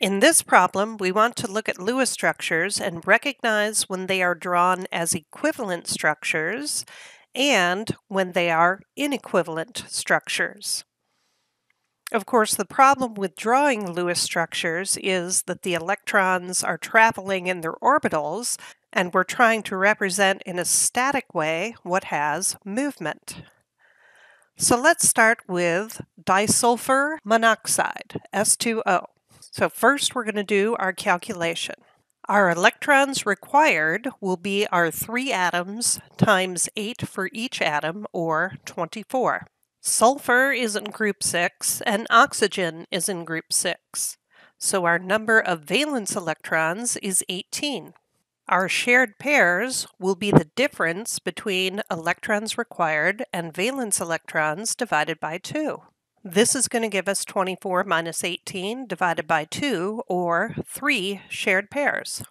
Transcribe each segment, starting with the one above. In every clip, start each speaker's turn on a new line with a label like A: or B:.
A: In this problem, we want to look at Lewis structures and recognize when they are drawn as equivalent structures and when they are inequivalent structures. Of course, the problem with drawing Lewis structures is that the electrons are traveling in their orbitals and we're trying to represent in a static way what has movement. So let's start with disulfur monoxide, S2O. So first we're going to do our calculation. Our electrons required will be our three atoms times 8 for each atom, or 24. Sulfur is in group 6 and oxygen is in group 6. So our number of valence electrons is 18. Our shared pairs will be the difference between electrons required and valence electrons divided by 2. This is going to give us 24 minus 18 divided by 2, or 3 shared pairs.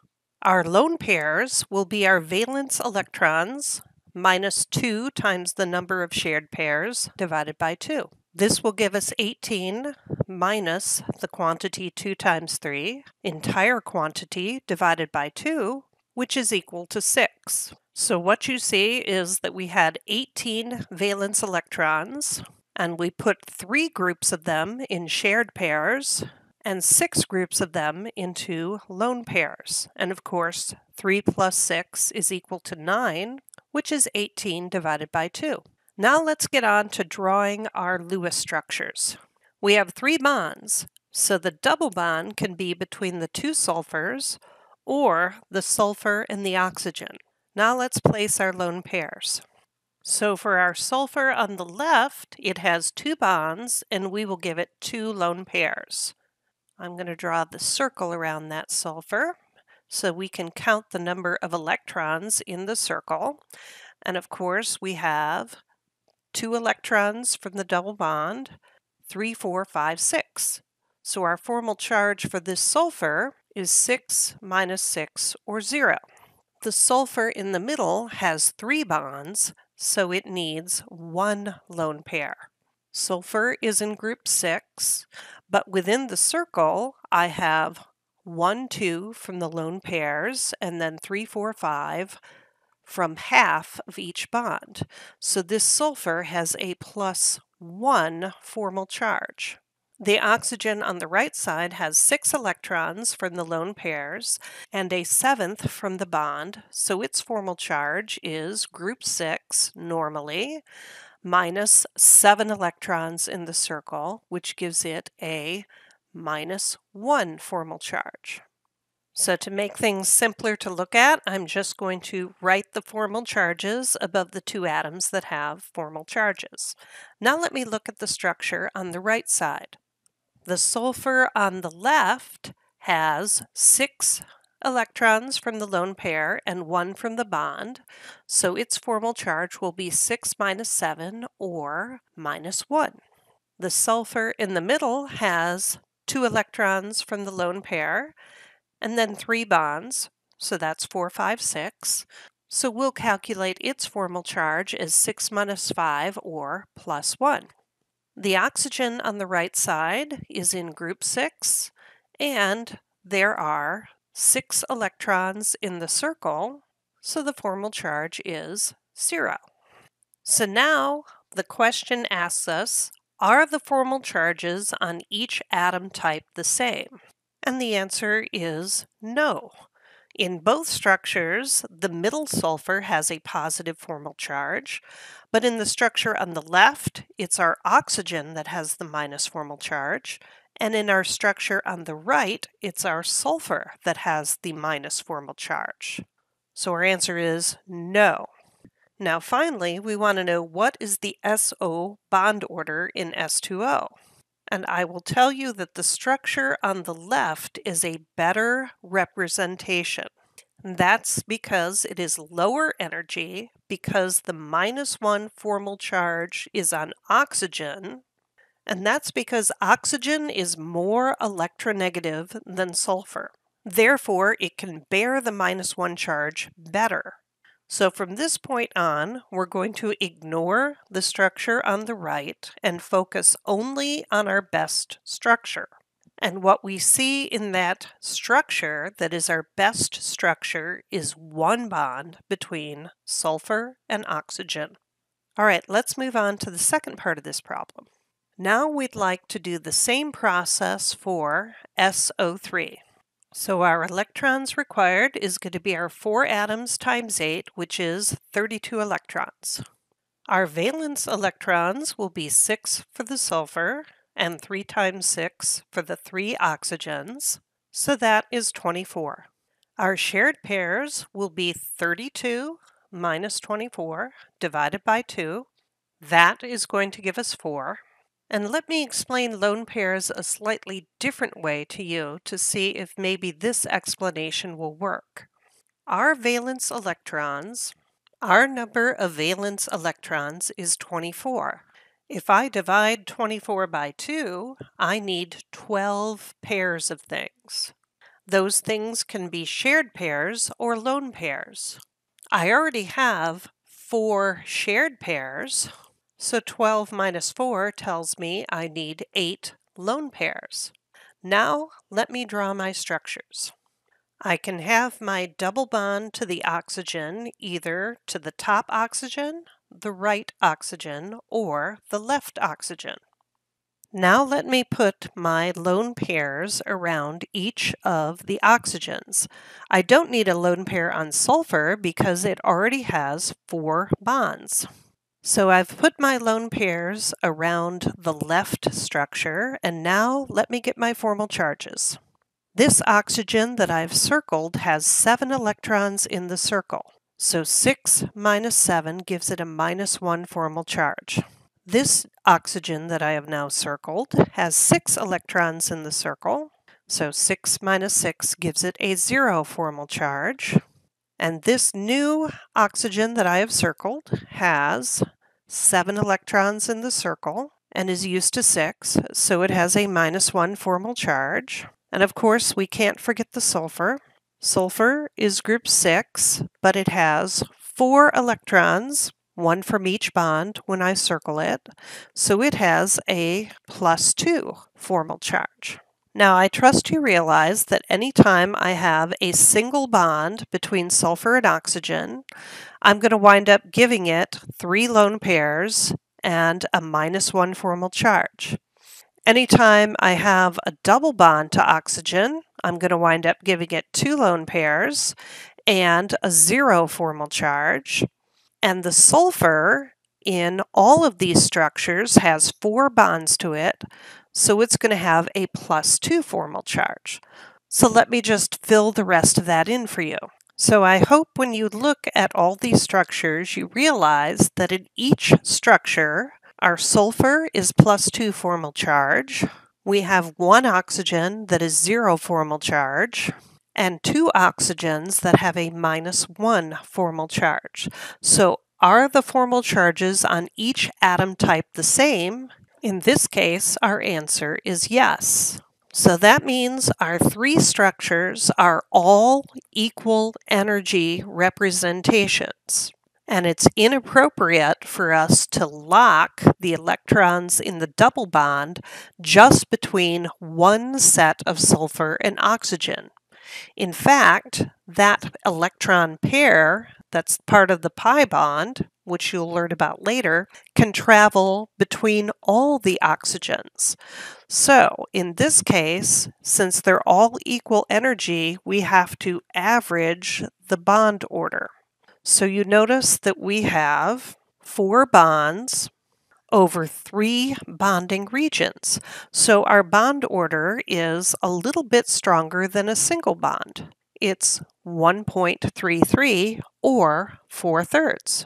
A: Our lone pairs will be our valence electrons minus 2 times the number of shared pairs divided by 2. This will give us 18 minus the quantity 2 times 3, entire quantity divided by 2, which is equal to 6. So what you see is that we had 18 valence electrons and we put three groups of them in shared pairs and six groups of them into lone pairs. And of course, 3 plus 6 is equal to 9, which is 18 divided by 2. Now let's get on to drawing our Lewis structures. We have three bonds, so the double bond can be between the two sulfurs or the sulfur and the oxygen. Now let's place our lone pairs. So for our sulfur on the left, it has two bonds, and we will give it two lone pairs. I'm going to draw the circle around that sulfur so we can count the number of electrons in the circle. And of course, we have two electrons from the double bond, three, four, five, six. So our formal charge for this sulfur is 6 minus 6, or 0. The sulfur in the middle has three bonds, so it needs one lone pair. Sulfur is in group 6, but within the circle I have 1, 2 from the lone pairs, and then 3, 4, 5 from half of each bond. So this sulfur has a plus 1 formal charge. The oxygen on the right side has six electrons from the lone pairs and a seventh from the bond, so its formal charge is group 6 normally minus seven electrons in the circle, which gives it a minus 1 formal charge. So to make things simpler to look at, I'm just going to write the formal charges above the two atoms that have formal charges. Now let me look at the structure on the right side. The sulfur on the left has six electrons from the lone pair and one from the bond, so its formal charge will be 6 minus 7 or minus 1. The sulfur in the middle has two electrons from the lone pair and then three bonds, so that's 4, 5, 6. So we'll calculate its formal charge as 6 minus 5 or plus 1. The oxygen on the right side is in group 6, and there are 6 electrons in the circle, so the formal charge is 0. So now the question asks us, are the formal charges on each atom type the same? And the answer is no. In both structures, the middle sulfur has a positive formal charge, but in the structure on the left, it's our oxygen that has the minus formal charge, and in our structure on the right, it's our sulfur that has the minus formal charge. So our answer is no. Now finally, we want to know what is the SO bond order in S2O and I will tell you that the structure on the left is a better representation. That's because it is lower energy, because the minus one formal charge is on oxygen, and that's because oxygen is more electronegative than sulfur. Therefore, it can bear the minus one charge better. So from this point on, we're going to ignore the structure on the right and focus only on our best structure. And what we see in that structure that is our best structure is one bond between sulfur and oxygen. All right, let's move on to the second part of this problem. Now we'd like to do the same process for SO3. So our electrons required is going to be our 4 atoms times 8, which is 32 electrons. Our valence electrons will be 6 for the sulfur and 3 times 6 for the 3 oxygens, so that is 24. Our shared pairs will be 32 minus 24 divided by 2. That is going to give us 4. And let me explain lone pairs a slightly different way to you to see if maybe this explanation will work. Our valence electrons, our number of valence electrons is 24. If I divide 24 by 2, I need 12 pairs of things. Those things can be shared pairs or lone pairs. I already have four shared pairs, so 12 minus 4 tells me I need 8 lone pairs. Now let me draw my structures. I can have my double bond to the oxygen either to the top oxygen, the right oxygen, or the left oxygen. Now let me put my lone pairs around each of the oxygens. I don't need a lone pair on sulfur because it already has four bonds. So I've put my lone pairs around the left structure, and now let me get my formal charges. This oxygen that I've circled has seven electrons in the circle, so 6 minus 7 gives it a minus 1 formal charge. This oxygen that I have now circled has six electrons in the circle, so 6 minus 6 gives it a 0 formal charge. And this new oxygen that I have circled has seven electrons in the circle and is used to six, so it has a minus one formal charge. And of course, we can't forget the sulfur. Sulfur is group six, but it has four electrons, one from each bond when I circle it, so it has a plus two formal charge. Now, I trust you realize that anytime I have a single bond between sulfur and oxygen, I'm going to wind up giving it three lone pairs and a minus one formal charge. Anytime I have a double bond to oxygen, I'm going to wind up giving it two lone pairs and a zero formal charge. And the sulfur in all of these structures has four bonds to it, so it's going to have a plus 2 formal charge. So let me just fill the rest of that in for you. So I hope when you look at all these structures, you realize that in each structure, our sulfur is plus 2 formal charge. We have one oxygen that is 0 formal charge and two oxygens that have a minus 1 formal charge. So are the formal charges on each atom type the same? In this case, our answer is yes. So that means our three structures are all equal energy representations. And it's inappropriate for us to lock the electrons in the double bond just between one set of sulfur and oxygen. In fact, that electron pair that's part of the pi bond, which you'll learn about later, can travel between all the oxygens. So in this case, since they're all equal energy, we have to average the bond order. So you notice that we have four bonds over three bonding regions. So our bond order is a little bit stronger than a single bond it's 1.33 or 4 thirds.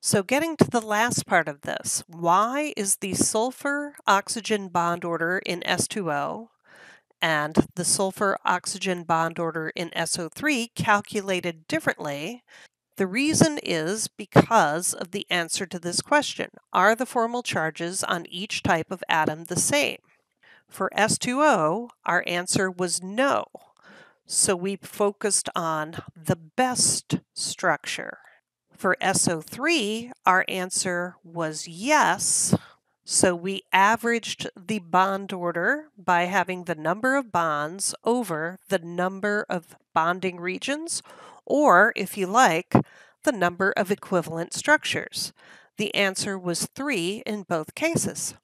A: So getting to the last part of this, why is the sulfur-oxygen bond order in S2O and the sulfur-oxygen bond order in SO3 calculated differently? The reason is because of the answer to this question. Are the formal charges on each type of atom the same? For S2O, our answer was no. So we focused on the best structure. For SO3, our answer was yes. So we averaged the bond order by having the number of bonds over the number of bonding regions, or if you like, the number of equivalent structures. The answer was 3 in both cases.